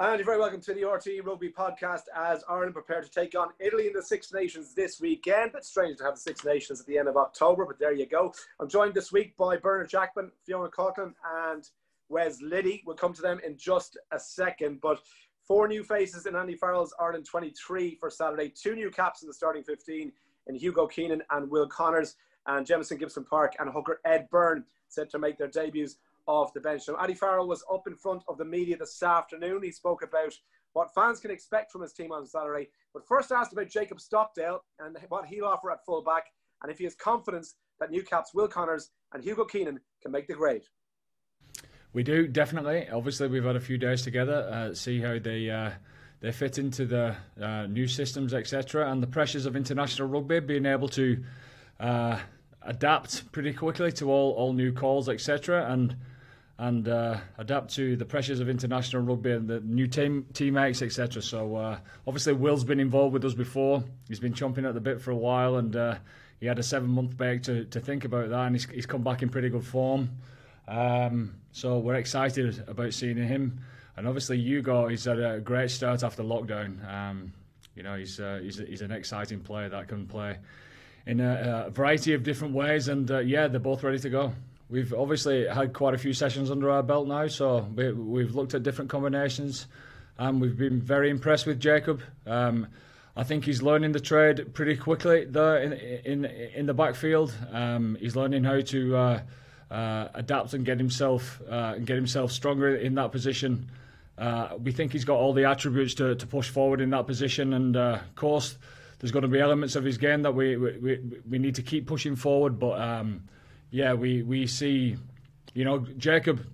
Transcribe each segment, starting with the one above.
And you're very welcome to the RTÉ Rugby podcast as Ireland prepare to take on Italy in the Six Nations this weekend. It's strange to have the Six Nations at the end of October, but there you go. I'm joined this week by Bernard Jackman, Fiona Coghlan, and Wes Liddy. We'll come to them in just a second, but four new faces in Andy Farrell's Ireland 23 for Saturday, two new caps in the starting 15 in Hugo Keenan and Will Connors, and Jamison Gibson Park and hooker Ed Byrne set to make their debuts off the bench. So Andy Farrell was up in front of the media this afternoon. He spoke about what fans can expect from his team on Saturday, but first asked about Jacob Stockdale and what he'll offer at fullback, and if he has confidence that new caps Will Connors and Hugo Keenan can make the grade. We do definitely. Obviously, we've had a few days together, uh, see how they uh, they fit into the uh, new systems, etc., and the pressures of international rugby, being able to uh, adapt pretty quickly to all all new calls, etc., and and uh, adapt to the pressures of international rugby and the new team teammates, etc. So uh, obviously, Will's been involved with us before. He's been chomping at the bit for a while, and uh, he had a seven-month break to, to think about that, and he's, he's come back in pretty good form. Um, so we're excited about seeing him, and obviously Hugo. He's had a great start after lockdown. Um, you know, he's, uh, he's he's an exciting player that can play in a, a variety of different ways, and uh, yeah, they're both ready to go. We've obviously had quite a few sessions under our belt now, so we, have looked at different combinations, and we've been very impressed with Jacob. Um, I think he's learning the trade pretty quickly there in in in the backfield. Um, he's learning how to uh, uh, adapt and get himself uh, and get himself stronger in that position. Uh, we think he's got all the attributes to, to push forward in that position, and uh, of course, there's going to be elements of his game that we we, we need to keep pushing forward, but. Um, yeah, we, we see, you know, Jacob.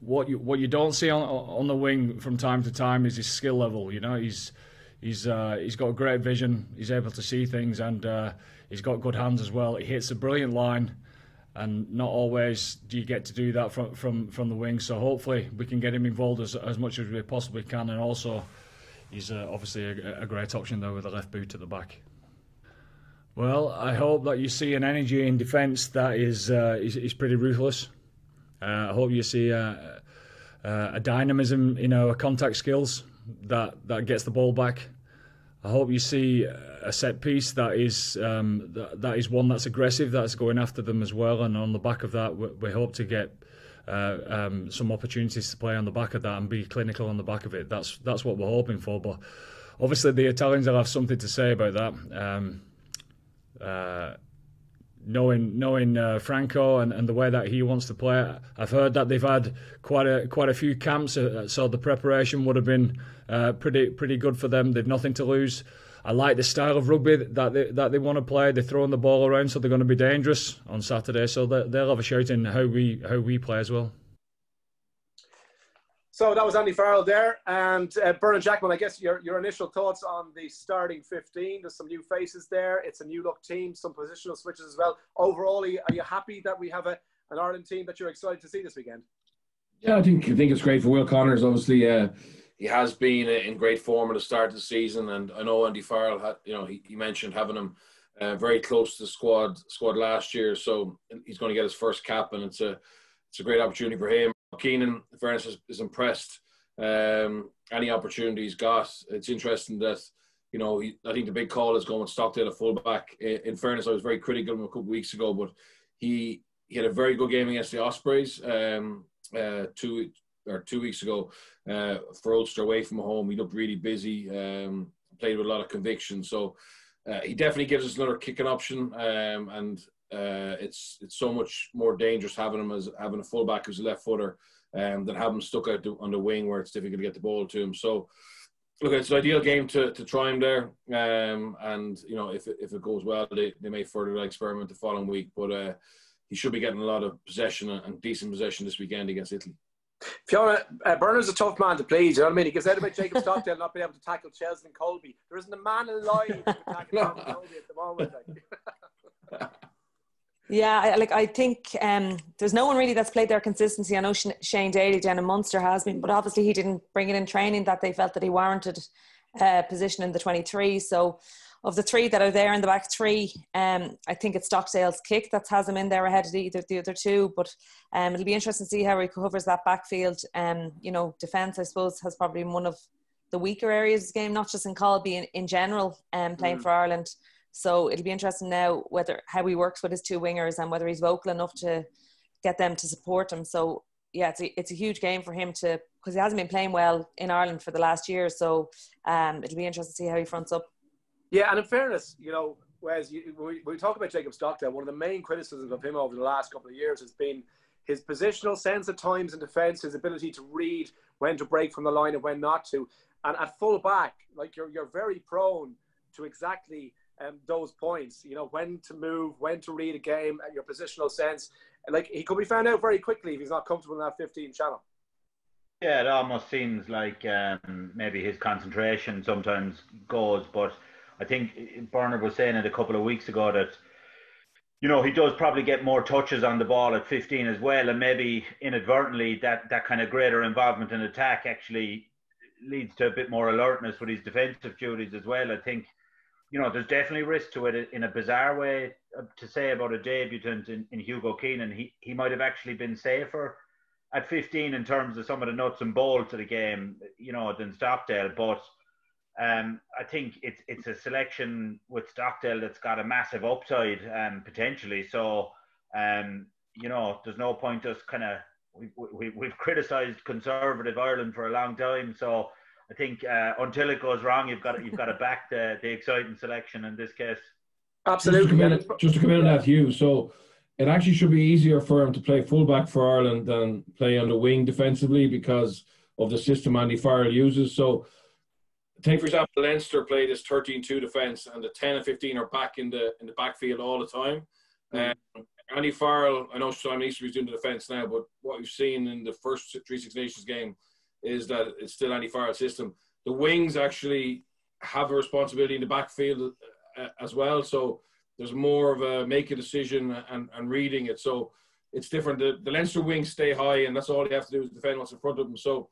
What you what you don't see on on the wing from time to time is his skill level. You know, he's he's uh, he's got a great vision. He's able to see things, and uh, he's got good hands as well. He hits a brilliant line, and not always do you get to do that from from from the wing. So hopefully we can get him involved as as much as we possibly can, and also he's uh, obviously a, a great option there with a left boot at the back. Well, I hope that you see an energy in defence that is, uh, is, is pretty ruthless. Uh, I hope you see a, a, a, dynamism in our contact skills that that gets the ball back. I hope you see a set piece that is um, that, that is one that's aggressive, that's going after them as well. And on the back of that, we, we hope to get uh, um, some opportunities to play on the back of that and be clinical on the back of it. That's that's what we're hoping for. But obviously, the Italians will have something to say about that. Um, uh, knowing knowing uh, Franco and, and the way that he wants to play. I've heard that they've had quite a quite a few camps, uh, so the preparation would have been uh, pretty pretty good for them. They've nothing to lose. I like the style of rugby that they, that they want to play. They're throwing the ball around, so they're going to be dangerous on Saturday. So they'll have a shout in how we how we play as well. So that was Andy Farrell there. And uh, Bernard Jackman, I guess your, your initial thoughts on the starting 15. There's some new faces there. It's a new look team, some positional switches as well. Overall, are you, are you happy that we have a, an Ireland team that you're excited to see this weekend? Yeah, I think I think it's great for Will Connors. Obviously, uh, he has been in great form at the start of the season, and I know Andy Farrell had, you know, he, he mentioned having him uh, very close to the squad squad last year, so he's going to get his first cap, and it's a it's a great opportunity for him. Keenan, fairness, is, is impressed. Um, any opportunity he's got, it's interesting that you know he, I think the big call is going with Stockdale at fullback. In, in fairness, I was very critical of him a couple of weeks ago, but he he had a very good game against the Ospreys um, uh, two or two weeks ago uh, for Ulster away from home. He looked really busy, um, played with a lot of conviction. So uh, he definitely gives us another kicking option, um, and uh, it's it's so much more dangerous having him as having a fullback who's a left footer um, than having him stuck out the, on the wing where it's difficult to get the ball to him. So, look, it's an ideal game to, to try him there. Um, and you know, if it, if it goes well, they, they may further the experiment the following week. But uh, he should be getting a lot of possession and decent possession this weekend against Italy. Fiona, uh, Bernard's a tough man to please. You know what I mean? He gets out about Jacob Stockdale not being able to tackle Cheslin Kolbe. There isn't a man alive who can tackle no. Kolbe at the moment. Like. Yeah, like I think um, there's no one really that's played their consistency. I know Shane Daly down in Munster has been, but obviously he didn't bring it in training that they felt that he warranted a uh, position in the 23. So of the three that are there in the back three, um, I think it's Stockdale's kick that has him in there ahead of the, either the other two. But um, it'll be interesting to see how he covers that backfield. Um, you know, defence, I suppose, has probably been one of the weaker areas of the game, not just in Colby, in, in general, um, playing mm. for Ireland. So it'll be interesting now whether how he works with his two wingers and whether he's vocal enough to get them to support him. So yeah, it's a, it's a huge game for him to because he hasn't been playing well in Ireland for the last year. So um, it'll be interesting to see how he fronts up. Yeah, and in fairness, you know, whereas you, we, we talk about Jacob Stockdale. One of the main criticisms of him over the last couple of years has been his positional sense at times in defence, his ability to read when to break from the line and when not to. And at full back, like you're, you're very prone to exactly um, those points. You know, when to move, when to read a game, your positional sense. Like he could be found out very quickly if he's not comfortable in that 15 channel. Yeah, it almost seems like um, maybe his concentration sometimes goes, but I think Bernard was saying it a couple of weeks ago that you know he does probably get more touches on the ball at 15 as well, and maybe inadvertently that that kind of greater involvement in attack actually leads to a bit more alertness with his defensive duties as well. I think you know there's definitely risk to it in a bizarre way uh, to say about a debutant in, in Hugo Keenan. He he might have actually been safer at 15 in terms of some of the nuts and bolts of the game, you know, than Stockdale, but um, I think it's it's a selection with Stockdale that's got a massive upside um, potentially. So um, you know, there's no point us kind of we, we we've criticised conservative Ireland for a long time. So I think uh, until it goes wrong, you've got you've got to back the the exciting selection in this case. Absolutely. Just to come in, just to come in on that, Hugh. So it actually should be easier for him to play fullback for Ireland than play on the wing defensively because of the system Andy Farrell uses. So take for example, Leinster play this 13-2 defence, and the 10 and 15 are back in the in the backfield all the time. Mm. Um, Andy Farrell, I know Simon Easterby's doing the defence now, but what we've seen in the first three Six Nations game is that it's still Andy Farrell's system. The wings actually have a responsibility in the backfield uh, as well, so there's more of a make a decision and, and reading it. So it's different. The, the Leinster wings stay high, and that's all they have to do is defend what's in front of them. So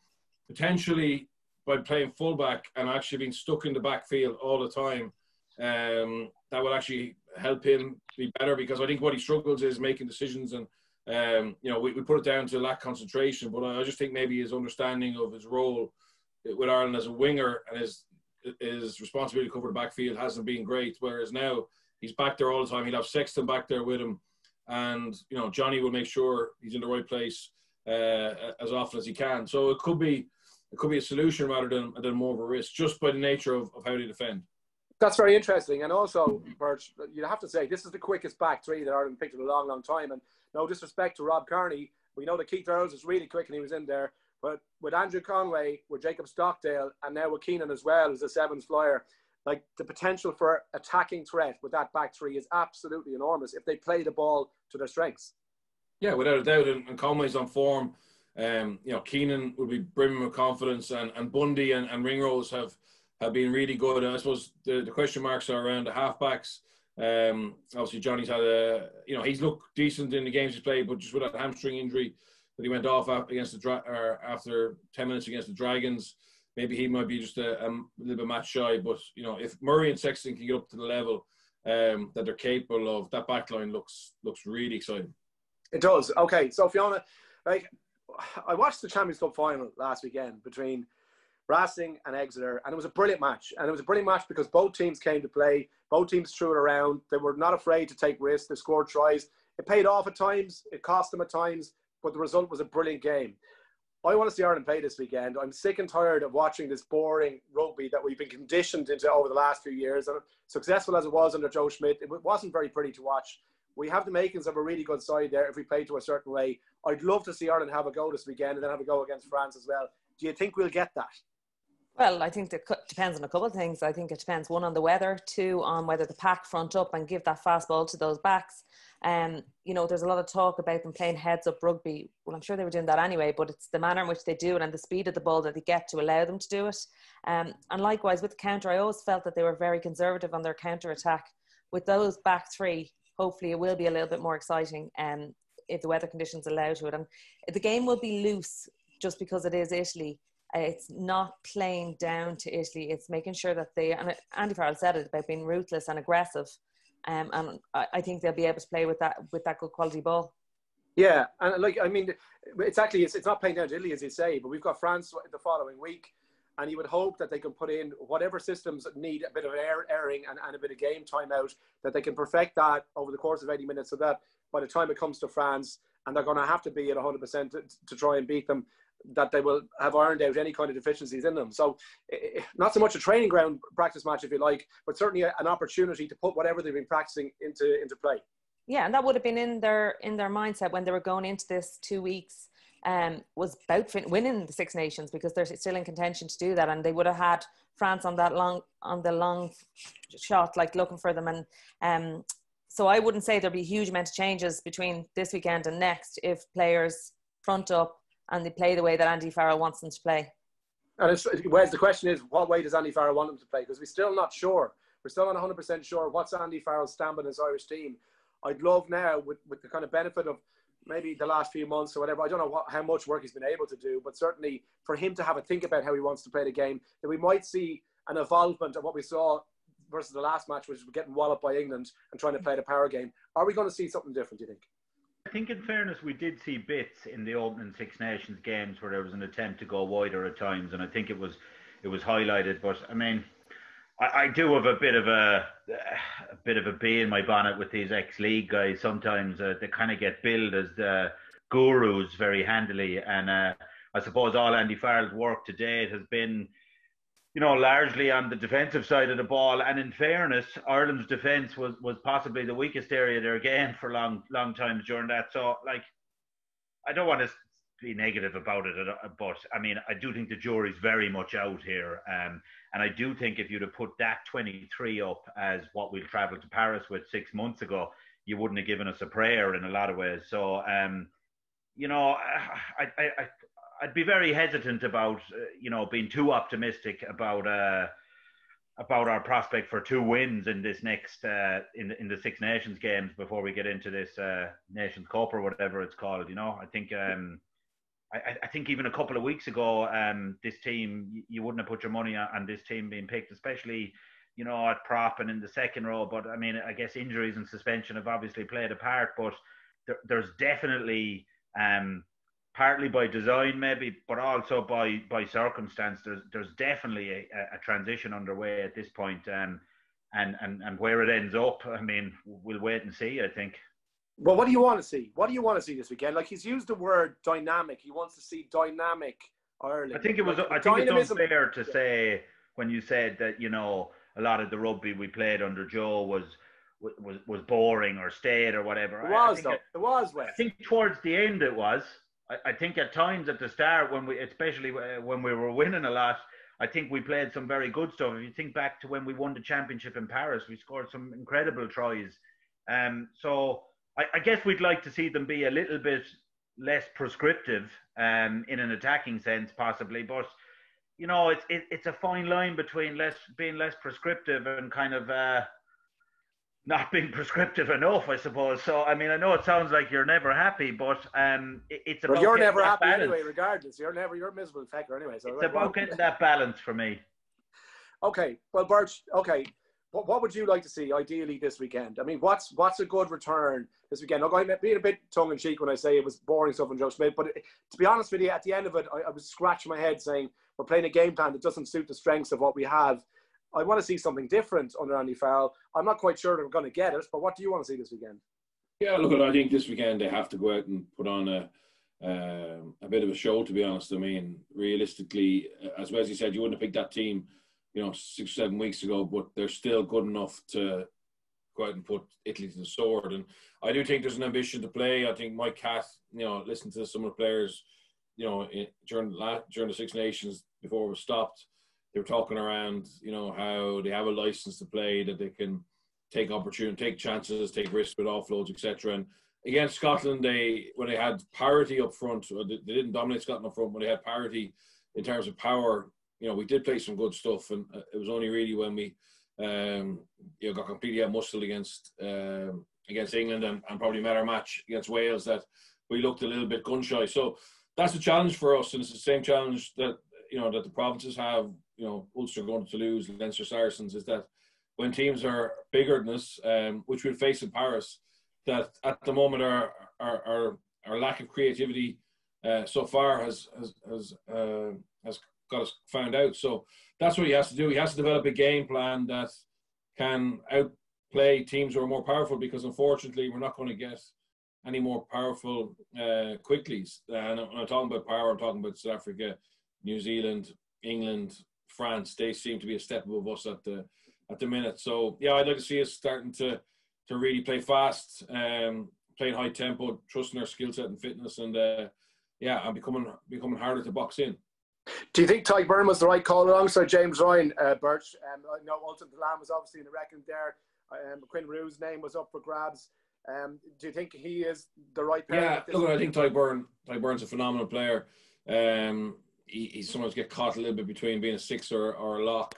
potentially by playing fullback and actually being stuck in the backfield all the time, um, that will actually help him be better because I think what he struggles is making decisions and um, you know we, we put it down to lack concentration, but I just think maybe his understanding of his role with Ireland as a winger and his his responsibility to cover the backfield hasn't been great. Whereas now he's back there all the time. He'll have Sexton back there with him, and you know Johnny will make sure he's in the right place uh, as often as he can. So it could be it could be a solution rather than, than more of a risk, just by the nature of, of how they defend. That's very interesting. And also, Birch, you have to say, this is the quickest back three that Ireland picked in a long, long time. And no disrespect to Rob Kearney, we know that Keith Earls is really quick and he was in there. But with Andrew Conway, with Jacob Stockdale, and now with Keenan as well as a sevens flyer, like the potential for attacking threat with that back three is absolutely enormous if they play the ball to their strengths. Yeah, without a doubt. And, and Conway's on form. Um, you know, Keenan will be brimming with confidence, and, and Bundee and, and Ringrose have have been really good. I suppose the, the question marks are around the halfbacks. Um, obviously, Johnny's had a you know he's looked decent in the games he's played, but just with a hamstring injury that he went off against the or after ten minutes against the Dragons, maybe he might be just a, a little bit match shy. But you know, if Murray and Sexton can get up to the level um, that they're capable of, that backline looks looks really exciting. It does. Okay, so Fiona, like I watched the Champions Cup final last weekend between Racing and Exeter, and it was a brilliant match. And it was a brilliant match because both teams came to play, both teams threw it around. They were not afraid to take risks. They scored tries. It paid off at times. It cost them at times, but the result was a brilliant game. I want to see Ireland play this weekend. I'm sick and tired of watching this boring rugby that we've been conditioned into over the last few years. And successful as it was under Joe Schmidt, it wasn't very pretty to watch. We have the makings of a really good side there if we play to a certain way. I'd love to see Ireland have a go this weekend and then have a go against France as well. Do you think we'll get that? Well, I think it depends on a couple of things. I think it depends one on the weather, two on whether the pack front up and give that fast ball to those backs. Um, you know, there's a lot of talk about them playing heads up rugby. Well, I'm sure they were doing that anyway, but it's the manner in which they do it and the speed of the ball that they get to allow them to do it. Um, and likewise with the counter, I always felt that they were very conservative on their counter attack. With those back three, hopefully it will be a little bit more exciting. Um, if the weather conditions allow to it. And the game will be loose just because it is Italy. It's not playing down to Italy. It's making sure that they and Andy Farrell said it about being ruthless and aggressive, um, and I, think they'll be able to play with that with that good quality ball. Yeah, and like I mean, it's actually it's, it's not playing down to Italy as you say, but we've got France the following week, and you would hope that they can put in whatever systems need a bit of air, airing and, and a bit of game time out, that they can perfect that over the course of 80 minutes, so that by the time it comes to France, and they're going to have to be at 100% to, to try and beat them, that they will have ironed out any kind of deficiencies in them. So, not so much a training ground practice match, if you like, but certainly an opportunity to put whatever they've been practicing into into play. Yeah, and that would have been in their in their mindset when they were going into this two weeks. Um, was about winning the Six Nations because they're still in contention to do that, and they would have had France on that long on the long shot, like looking for them. And um, so I wouldn't say there'd be a huge amount of changes between this weekend and next if players front up and they play the way that Andy Farrell wants them to play. And it's, whereas the question is, what way does Andy Farrell want them to play? Because we're still not sure. We're still not 100% sure what's Andy Farrell's stamp in his Irish team. I'd love now, with, with the kind of benefit of maybe the last few months or whatever, I don't know what, how much work he's been able to do, but certainly for him to have a think about how he wants to play the game, that we might see an evolvement of what we saw versus the last match, which was getting walloped by England and trying to play the power game. Are we going to see something different, do you think? I think, in fairness, we did see bits in the opening Six Nations games where there was an attempt to go wider at times, and I think it was it was highlighted. But I mean, I, I do have a bit of a a bit of a bee in my bonnet with these ex-league guys. Sometimes uh, they kind of get billed as the gurus very handily, and uh, I suppose all Andy Farrell's work to date has been you know, largely on the defensive side of the ball. And in fairness, Ireland's defence was, was possibly the weakest area of their game for long long times during that. So, like, I don't want to be negative about it, but I mean, I do think the jury's very much out here. Um, and I do think if you'd have put that 23 up as what we'll travel to Paris with six months ago, you wouldn't have given us a prayer in a lot of ways. So, um, you know, I, I, I, I'd be very hesitant about uh, you know being too optimistic about uh, about our prospect for two wins in this next uh, in in the Six Nations games before we get into this uh, Nations Cup or whatever it's called. You know, I think um, I, I think even a couple of weeks ago, um, this team you wouldn't have put your money on, this team being picked, especially you know at prop and in the second row. But I mean, I guess injuries and suspension have obviously played a part, but there, there's definitely um, partly by design maybe but also by by circumstance there's there's definitely a, a transition underway at this point um, and and and where it ends up i mean we'll wait and see i think well what do you want to see what do you want to see this weekend like he's used the word dynamic he wants to see dynamic Ireland. I think it was. Like, I think dynamism. it's unfair to say when you said that you know a lot of the rugby we played under Joe was was was boring or stayed or whatever. It was though. It, it was. Wes. I think towards the end it was. I, think at times at the start when we, especially uh, when we were winning a lot, I think we played some very good stuff. If you think back to when we won the championship in Paris, we scored some incredible tries. Um, so I, I guess we'd like to see them be a little bit less prescriptive um, in an attacking sense, possibly. But you know, it's it, it's a fine line between less being less prescriptive and kind of uh, not being prescriptive enough, I suppose. So, I mean, I know it sounds like you're never happy, but um, it, it's about. Well, you're never happy balance. anyway, regardless. You're never you're a miserable fecker anyway. So it's right, about getting that balance for me. Okay, well, Birch. Okay, what, what would you like to see ideally this weekend? I mean, what's what's a good return this weekend? I'm being a bit tongue in cheek when I say it was boring stuff from Joe Schmidt, but it, to be honest with you, at the end of it, I, I was scratching my head saying we're playing a game plan that doesn't suit the strengths of what we have I want to see something different under Andy Farrell. I'm not quite sure they're going to get it, but what do you want to see this weekend? Yeah, look, I think this weekend they have to go out and put on a um, a bit of a show. To be honest, I mean, realistically, as Wesley said, you wouldn't have picked that team, you know, six seven weeks ago, but they're still good enough to go out and put Italy to the sword. And I do think there's an ambition to play. I think Mike Catt, you know, listen to some of the players, you know, during the during the Six Nations before it was stopped they were talking around, you know, how they have a license to play, that they can take opportunity, take chances, take risks with offloads, etc. And against Scotland, they when they had parity up front, they, didn't dominate Scotland up front, but they had parity in terms of power. You know, we did play some good stuff, and uh, it was only really when we, um, you know, got completely outmuscled against um, against England and, and probably met our match against Wales that we looked a little bit gun shy. So that's a challenge for us, and it's the same challenge that you know that the provinces have, you know, Ulster going to Toulouse, Leinster Saracens, is that when teams are bigger than us, um, which we'll face in Paris, that at the moment our our, our, our lack of creativity uh, so far has has has, uh, has got us found out. So that's what he has to do. He has to develop a game plan that can outplay teams who are more powerful. Because unfortunately, we're not going to get any more powerful uh, quickly. And I'm talking about power, I'm talking about South Africa, New Zealand, England, France. They seem to be a step above us at the at the minute. So yeah, I'd like to see us starting to to really play fast, um, playing high tempo, trusting our skill set and fitness, and uh, yeah, and becoming becoming harder to box in. Do you think Tadhg Beirne was the right call alongside James Ryan, uh, Birch? Um, I know Ultan Dillane was obviously in the reckoning there. Um, Quinn Roux's name was up for grabs. Um, do you think he is the right player? Yeah, look, I think Tadhg Beirne, Tadhg Beirne's a phenomenal player. Um, he, he sometimes get caught a little bit between being a six or, or a lock.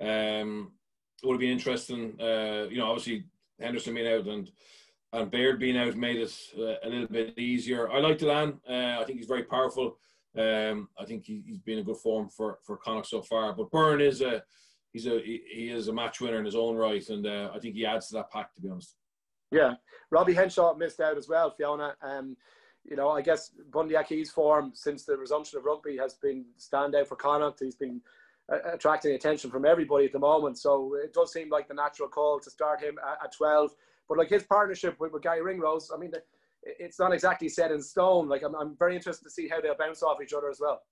Um, it would have been interesting. Uh, you know, obviously Henderson being out and and Baird being out made it uh, a little bit easier. I like Dillane. Uh, I think he's very powerful. Um, I think he, has been in good form for for Connacht so far. But Beirne is a he's a he, he is a match winner in his own right, and uh, I think he adds to that pack. To be honest. Yeah, Robbie Henshaw missed out as well. Fiona. Um, you know, I guess Bundee Aki's form since the resumption of rugby has been standout for Connacht. He's been uh, attracting attention from everybody at the moment. So it does seem like the natural call to start him at, at 12. But like his partnership with, with Garry Ringrose, I mean, it's not exactly set in stone. Like I'm, I'm very interested to see how they'll bounce off each other as well.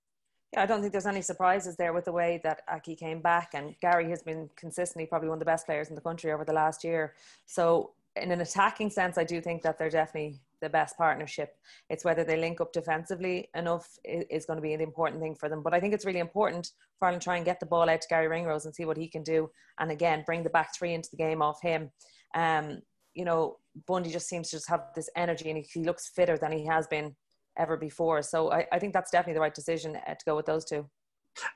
Yeah, I don't think there's any surprises there with the way that Aki came back, and Gary has been consistently probably one of the best players in the country over the last year. So, in an attacking sense, I do think that they're definitely the best partnership. It's whether they link up defensively enough is going to be the important thing for them. But I think it's really important for Ireland try and get the ball out to Gary Ringrose and see what he can do, and again bring the back three into the game off him. Um, you know, Bundee just seems to just have this energy, and he, looks fitter than he has been ever before. So I, I think that's definitely the right decision uh, to go with those two.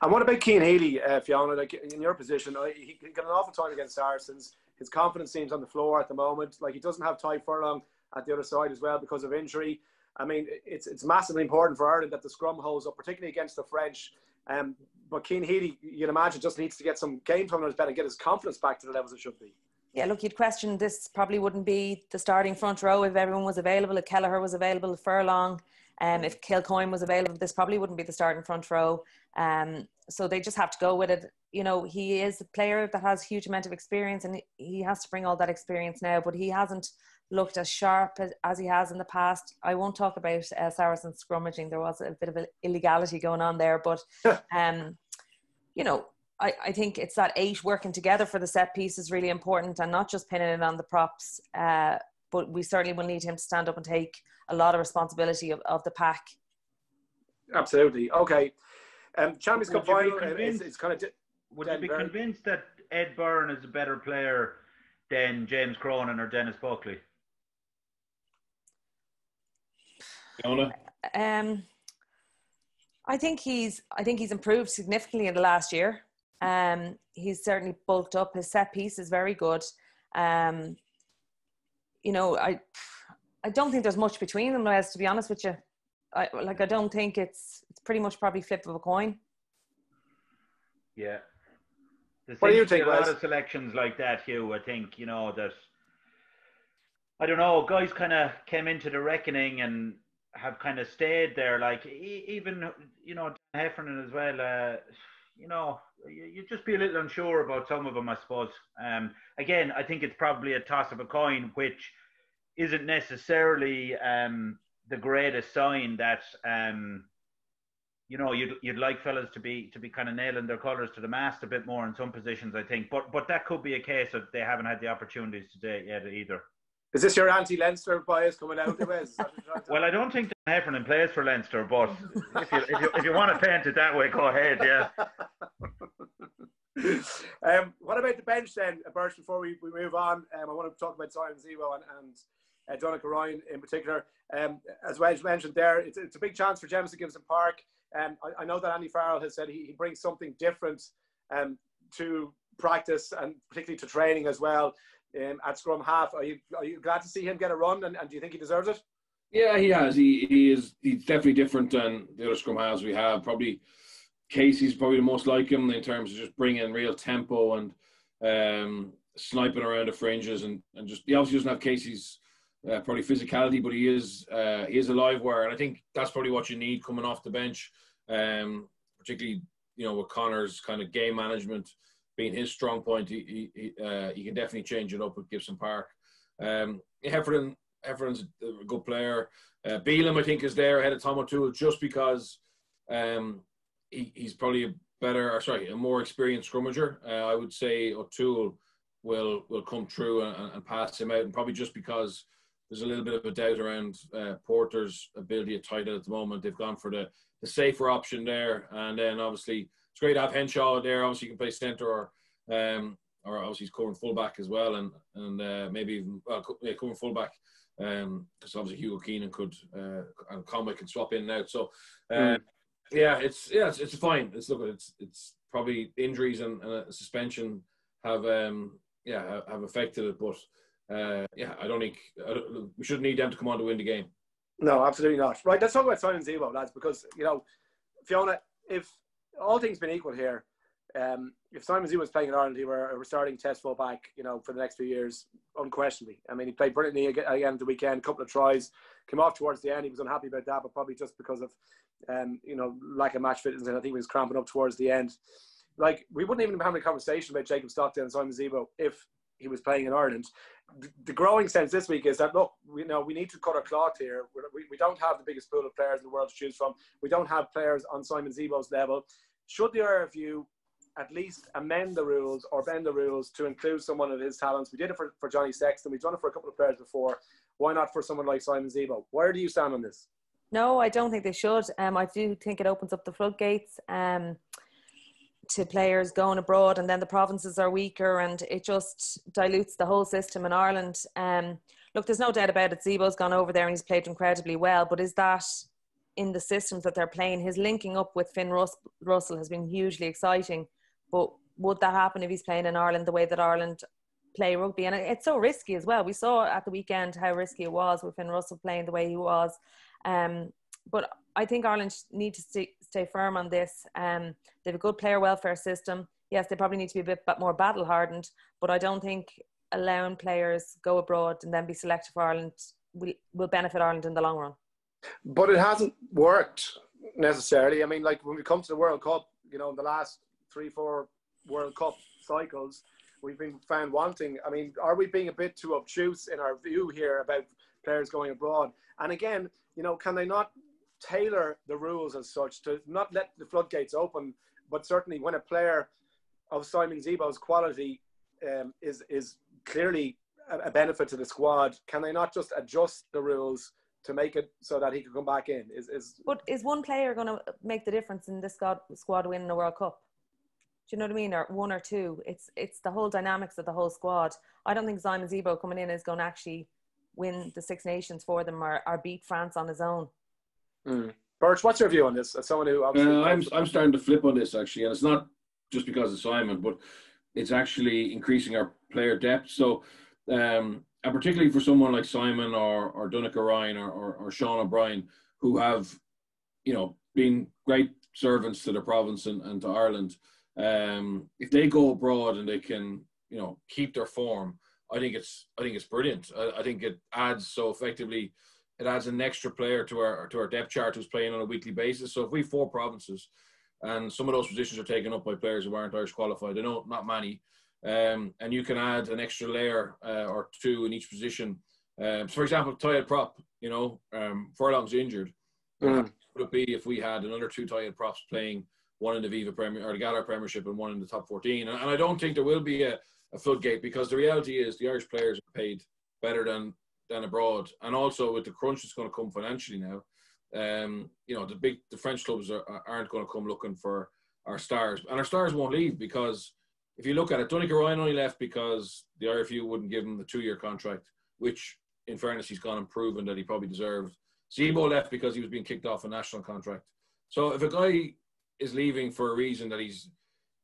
And what about Cian Healy, uh, Fiona? Like in your position, uh, he, he got an awful time against Saracens. His confidence seems on the floor at the moment. Like he doesn't have Tadhg Furlong at the other side as well because of injury. I mean, it's it's massively important for Ireland that the scrum holds up, particularly against the French. Um, but Cian Healy, you'd imagine, just needs to get some game time on his better, get his confidence back to the levels it should be. Yeah, look, you'd question this probably wouldn't be the starting front row if everyone was available, if Kelleher was available, if Furlong, um, if Kilcoyne was available, this probably wouldn't be the starting front row. Um, so they just have to go with it. You know, he is a player that has huge amount of experience and he has to bring all that experience now, but he hasn't looked as sharp as, as he has in the past. I won't talk about uh, Saracen scrummaging. There was a bit of an illegality going on there, but um, you know, I, I think it's that eight working together for the set piece is really important and not just pinning it on the props. Uh, but we certainly will need him to stand up and take a lot of responsibility of, of the pack. Absolutely. Okay. Um, Champions Cup final is, is, kind of. Di- would you be convinced that Ed Byrne is a better player than James Cronin or Denis Buckley? Fiona? Um, I think he's I think he's improved significantly in the last year. Um, he's certainly bulked up. His set piece is very good. Um, you know, I I don't think there's much between them, Les, to be honest with you. I, like I don't think it's it's pretty much probably flip of a coin. Yeah. what do you think? A lot of selections like that, Hugh. I think you know that. I don't know. Guys kind of came into the reckoning and have kind of stayed there. Like even you know Heffernan as well. Uh, you know, you just be a little unsure about some of them, I suppose. Um, again, I think it's probably a toss of a coin, which isn't necessarily um, the greatest sign that um, you know you'd you'd like fellas to be to be kind of nailing their colours to the mast a bit more in some positions, I think. But but that could be a case of they haven't had the opportunities today yet either. Is this your anti-Leinster bias coming out? well, I don't think Dan Heffernan plays for Leinster, but if you, if you, if you want to paint it that way, go ahead. Yeah. um, what about the bench then, Birch? Before we, we move on, um, I want to talk about Simon Zebo and, and uh, Ryan in particular. Um, as Wedge mentioned there, it's, it's a big chance for Jamison Gibson Park. Um, I, I, know that Andy Farrell has said he, he brings something different um, to practice and particularly to training as well um, at scrum half. Are you are you glad to see him get a run, and, and do you think he deserves it? Yeah, he has. He he is. He's definitely different than the other scrum halves we have. Probably Casey's probably the most like him in terms of just bringing real tempo and um, sniping around the fringes, and, and just he obviously doesn't have Casey's uh, probably physicality, but he is uh, he is a live wire, and I think that's probably what you need coming off the bench, um, particularly you know with Conor's kind of game management being his strong point. He he, uh, he can definitely change it up with Gibson Park. Um, Heffernan Heffernan's a good player. Uh, I think, is there ahead of Tom O'Toole just because um, he, he's probably a better, or sorry, a more experienced scrummager. Uh, I would say O'Toole will will come through and, and, pass him out, and probably just because there's a little bit of a doubt around uh, Porter's ability at tight end at the moment. They've gone for the, the safer option there, and then obviously it's great to have Henshaw there. Obviously, you can play centre or um, or obviously he's covering fullback as well, and and uh, maybe even well, yeah, covering fullback because um, obviously Hugo Keenan could uh, and Conway can swap in and out. So uh, mm. yeah, it's yeah, it's, it's fine. It's look, it's it's probably injuries and, and suspension have um, yeah have affected it, but uh, yeah, I don't think I don't, we shouldn't need them to come on to win the game. No, absolutely not. Right, let's talk about Simon Zebo, lads, because you know, Fiona, if all things been equal here, um, if Simon Zebo was playing in Ireland, he were a starting test fullback, you know, for the next few years, unquestionably. I mean, he played brilliantly again at the weekend, a couple of tries, came off towards the end. He was unhappy about that, but probably just because of, um, you know, lack of match fitness, and I think he was cramping up towards the end. Like, we wouldn't even be having a conversation about Jacob Stockdale and Simon Zebo if he was playing in Ireland. The growing sense this week is that look, we know we need to cut our cloth here. We, we don't have the biggest pool of players in the world to choose from. We don't have players on Simon Zebo's level. Should the RFU at least amend the rules or bend the rules to include someone of his talents. We did it for, for Johnny Sexton. We've done it for a couple of players before. Why not for someone like Simon Zebo? Where do you stand on this? No, I don't think they should. Um, I do think it opens up the floodgates um, to players going abroad, and then the provinces are weaker, and it just dilutes the whole system in Ireland. Um, look, there's no doubt about it. Zebo's gone over there and he's played incredibly well, but is that in the systems that they're playing? His linking up with Finn Russell has been hugely exciting. But would that happen if he's playing in Ireland the way that Ireland play rugby? And it's so risky as well. We saw at the weekend how risky it was with Finn Russell playing the way he was. Um, but I think Ireland need to stay, stay firm on this. Um, they have a good player welfare system. Yes, they probably need to be a bit, bit more battle hardened, but I don't think allowing players go abroad and then be selected for Ireland will, will benefit Ireland in the long run. But it hasn't worked necessarily. I mean, like when we come to the World Cup, you know, in the last three, four World Cup cycles, we've been found wanting. I mean, are we being a bit too obtuse in our view here about players going abroad? And again, you know, can they not tailor the rules as such to not let the floodgates open, but certainly when a player of Simon Zebo's quality um, is is clearly a, benefit to the squad, can they not just adjust the rules to make it so that he could come back in? Is is but is one player going to make the difference in this squad squad winning a World Cup? Do you know what I mean? Or one or two. It's it's the whole dynamics of the whole squad. I don't think Simon Zebo coming in is going to actually win the Six Nations for them or, or beat France on his own. Mm. Birch, what's your view on this? As someone who obviously uh, I'm I'm starting to flip on this actually, and it's not just because of Simon, but it's actually increasing our player depth. So, um, and particularly for someone like Simon or or Donnacha Ryan or, or, or Sean O'Brien, who have, you know, been great servants to the province and, and to Ireland um, if they go abroad and they can, you know, keep their form, I think it's I think it's brilliant. I, I think it adds so effectively. It adds an extra player to our to our depth chart who's playing on a weekly basis. So if we four provinces, and some of those positions are taken up by players who aren't Irish qualified, I know not many, um, and you can add an extra layer uh, or two in each position. Um, so for example, tied prop, you know, um, Furlong's injured. Mm. Would it be if we had another two tied props playing one in the Viva Premier or the Gallagher Premiership and one in the top 14. And, and I don't think there will be a, a, floodgate because the reality is the Irish players are paid better than than abroad. And also with the crunch that's going to come financially now, um, you know, the big the French clubs are, aren't going to come looking for our stars. And our stars won't leave because if you look at it, Donnacha Ryan only left because the RFU wouldn't give him the two year contract, which in fairness he's gone and proven that he probably deserved. Zebo left because he was being kicked off a national contract. So if a guy is leaving for a reason that he's,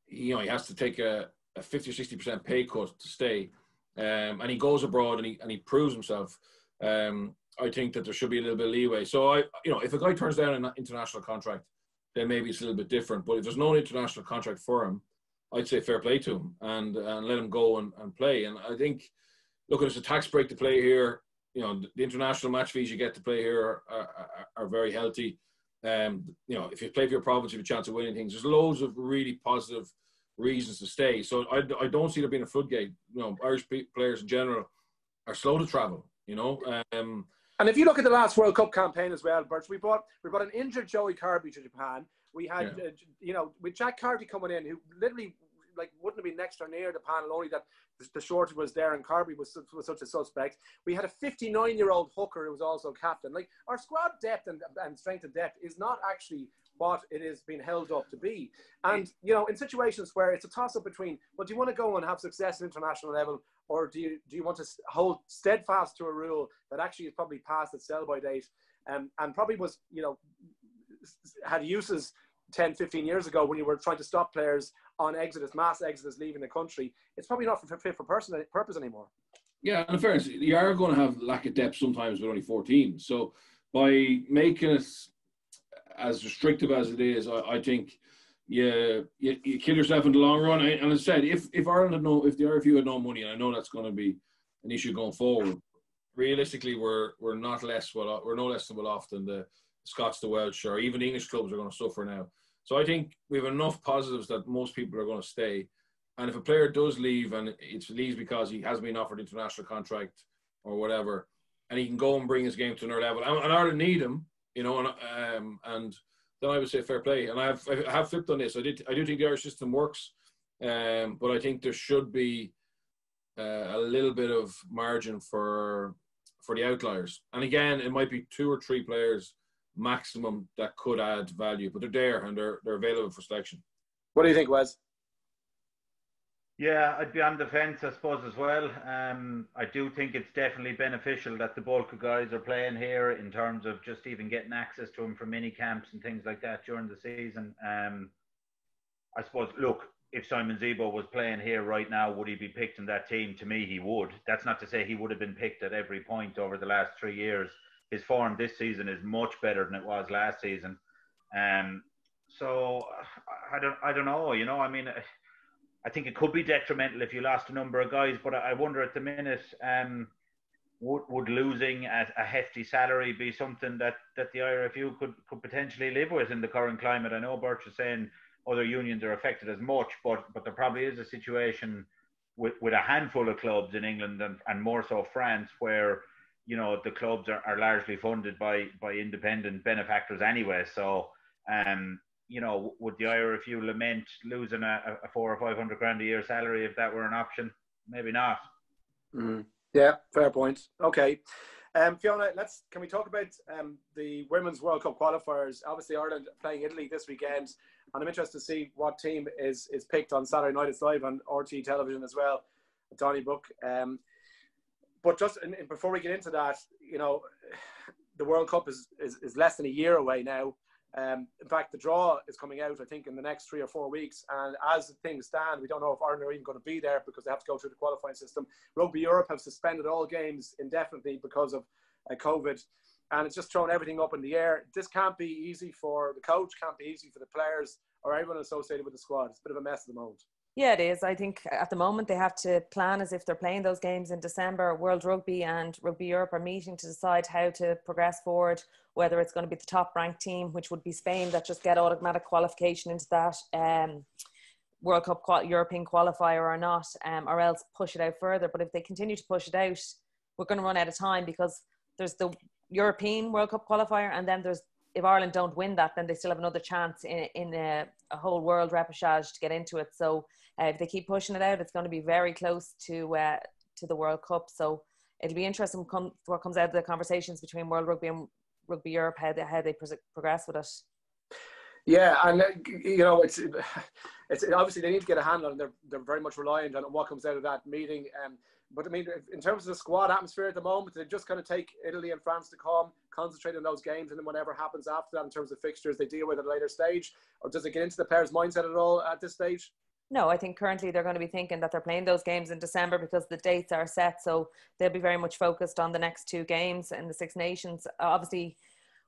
you know, he has to take a, a 50 or 60% pay cut to stay. Um, and he goes abroad and he, and he proves himself. Um, I think that there should be a little bit of leeway. So I, you know, if a guy turns down an international contract then maybe it's a little bit different. But if there's no international contract for him, I'd say fair play to him and and let him go and, and play. And I think, look, it's a tax break to play here. You know, the international match fees you get to play here are, are, are very healthy. Um, you know, if you play for your province, you have a chance of winning things. There's loads of really positive reasons to stay. So I, I don't see there being a floodgate. You know, Irish players in general are slow to travel. You know, um, and if you look at the last World Cup campaign as well, Birch, we brought we brought an injured Joey Carbery to Japan. We had, yeah. uh, you know, with Jack Carty coming in, who literally like wouldn't have been next or near the panel, only that the shortage was there and Carbery was, was such a suspect. We had a 59 year old hooker who was also captain. Like our squad depth and, and strength and depth is not actually what it is being held up to be. And you know, in situations where it's a toss up between, well, do you want to go and have success at international level, or do you do you want to hold steadfast to a rule that actually is probably past its sell by date, um, and probably was you know had uses 10, 15 years ago when you were trying to stop players on exodus, mass exodus, leaving the country. It's probably not for fit for person, purpose anymore. Yeah, and in fairness, you are going to have lack of depth sometimes with only 14. So by making it as restrictive as it is, I, I think you, you, you kill yourself in the long run. And as I said, if if Ireland had no, if the RFU had no money, and I know that's going to be an issue going forward, realistically, we're we're not less well, we're no less than well off than the Scots, the Welsh, or even English clubs are going to suffer now. So I think we have enough positives that most people are going to stay. And if a player does leave and it leaves because he has been offered international contract or whatever, and he can go and bring his game to another level, and, and Ireland need him, you know, and um, and then I would say fair play. And I have I have flipped on this. I did I do think the Irish system works, um, but I think there should be uh, a little bit of margin for for the outliers. And again, it might be two or three players maximum that could add value, but they're there and they're they're available for selection. What do you think, Wes? Yeah, I'd be on the fence, I suppose, as well. Um, I do think it's definitely beneficial that the bulk of guys are playing here in terms of just even getting access to them from mini camps and things like that during the season. Um, I suppose, look, if Simon Zebo was playing here right now, would he be picked in that team? To me, he would. That's not to say he would have been picked at every point over the last three years. His form this season is much better than it was last season. Um, so I don't, I don't know. You know, I mean I think it could be detrimental if you lost a number of guys, but I wonder at the minute, um, would, would losing a, a, hefty salary be something that, that the IRFU could, could potentially live with in the current climate? I know Birch is saying other unions are affected as much, but, but there probably is a situation with, with a handful of clubs in England and, and more so France where, you know, the clubs are, are largely funded by, by independent benefactors anyway. So, um, you know, would the IRFU lament losing a, a four or five hundred grand a year salary if that were an option? Maybe not. Mm. Yeah, fair point. Okay. Um, Fiona, let's can we talk about um, the Women's World Cup qualifiers? Obviously, Ireland playing Italy this weekend, and I'm interested to see what team is is picked on Saturday night. It's live on RTÉ television as well, Donnybrook. Um, but just in, in, before we get into that, you know, the World Cup is, is, is less than a year away now. Um, in fact, the draw is coming out, I think, in the next three or four weeks. And as things stand, we don't know if Ireland are even going to be there because they have to go through the qualifying system. Rugby Europe have suspended all games indefinitely because of uh, COVID. And it's just thrown everything up in the air. This can't be easy for the coach, can't be easy for the players or everyone associated with the squad. It's a bit of a mess at the moment. Yeah, it is. I think at the moment they have to plan as if they're playing those games in December. World Rugby and Rugby Europe are meeting to decide how to progress forward, whether it's going to be the top ranked team, which would be Spain, that just get automatic qualification into that um, World Cup qual- European qualifier or not, um, or else push it out further. But if they continue to push it out, we're going to run out of time because there's the European World Cup qualifier and then there's if Ireland don't win that, then they still have another chance in, in a, a whole world repechage to get into it. So uh, if they keep pushing it out, it's going to be very close to uh, to the World Cup. So it'll be interesting come, what comes out of the conversations between World Rugby and Rugby Europe how they, how they progress with it. Yeah, and uh, you know it's it's obviously they need to get a handle, and they're they're very much reliant on what comes out of that meeting. Um, but I mean, in terms of the squad atmosphere at the moment, they just kind of take Italy and France to come, concentrate on those games, and then whatever happens after that in terms of fixtures, they deal with at a later stage. Or does it get into the players' mindset at all at this stage? No, I think currently they're going to be thinking that they're playing those games in December because the dates are set. So they'll be very much focused on the next two games in the Six Nations. Obviously,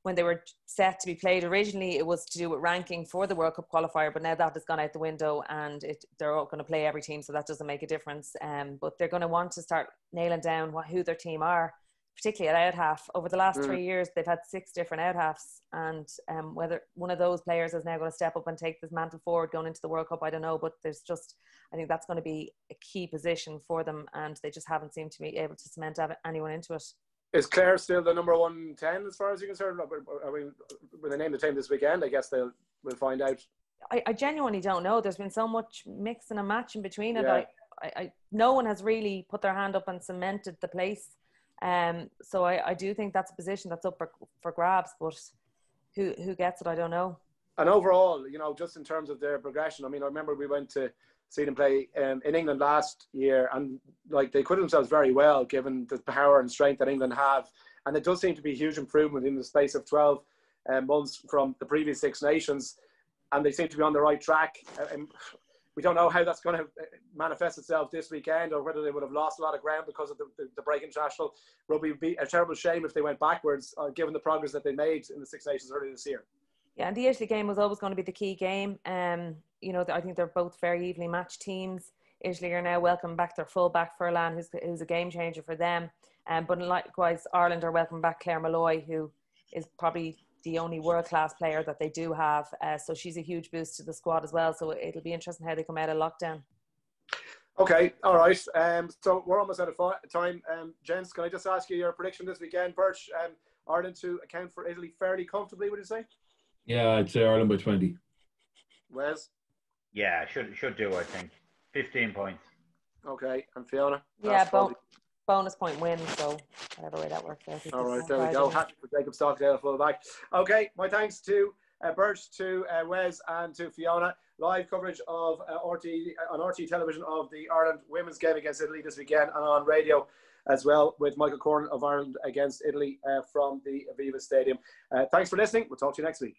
when they were set to be played originally, it was to do with ranking for the World Cup qualifier, but now that has gone out the window and it, they're all going to play every team, so that doesn't make a difference. Um, but they're going to want to start nailing down what, who their team are, particularly at out half. Over the last mm. three years, they've had six different out halves, and um, whether one of those players is now going to step up and take this mantle forward going into the World Cup, I don't know. But there's just, I think that's going to be a key position for them, and they just haven't seemed to be able to cement anyone into it. Is Clare still the number one ten as far as you're concerned? I mean, when they name the team this weekend, I guess they'll we'll find out. I, I genuinely don't know. There's been so much mixing and matching between it. Yeah. I, I, no one has really put their hand up and cemented the place. Um, so I, I do think that's a position that's up for, for grabs, but who who gets it, I don't know. And overall, you know, just in terms of their progression, I mean, I remember we went to see them play um, in England last year, and like they acquitted themselves very well given the power and strength that England have. And it does seem to be a huge improvement in the space of 12 uh, months from the previous Six Nations, and they seem to be on the right track. Uh, and we don't know how that's going to uh, manifest itself this weekend, or whether they would have lost a lot of ground because of the, the, the break international rugby. Would be a terrible shame if they went backwards, uh, given the progress that they made in the Six Nations earlier this year. Yeah, and the Italy game was always going to be the key game. Um, you know, I think they're both very evenly matched teams. Italy are now welcome back their fullback Furlan, who's, who's a game changer for them. Um, but likewise, Ireland are welcome back Claire Molloy, who is probably the only world class player that they do have. Uh, so she's a huge boost to the squad as well. So it'll be interesting how they come out of lockdown. Okay, all right. Um, so we're almost out of time. Um, gents, can I just ask you your prediction this weekend, Birch? Um, Ireland to account for Italy fairly comfortably, would you say? Yeah, I'd say Ireland by 20. Wes? Yeah, should should do. I think fifteen points. Okay, and Fiona. Yeah, bo- bonus point win. So whatever way that works. All right, there we go. Happy for Jacob Stockdale full back. Okay, my thanks to uh, Birch, to uh, Wes, and to Fiona. Live coverage of uh, RTÉ on RTÉ television of the Ireland women's game against Italy this weekend, and on radio as well with Michael Corcoran Ireland against Italy uh, from the Aviva Stadium. Uh, thanks for listening. We'll talk to you next week.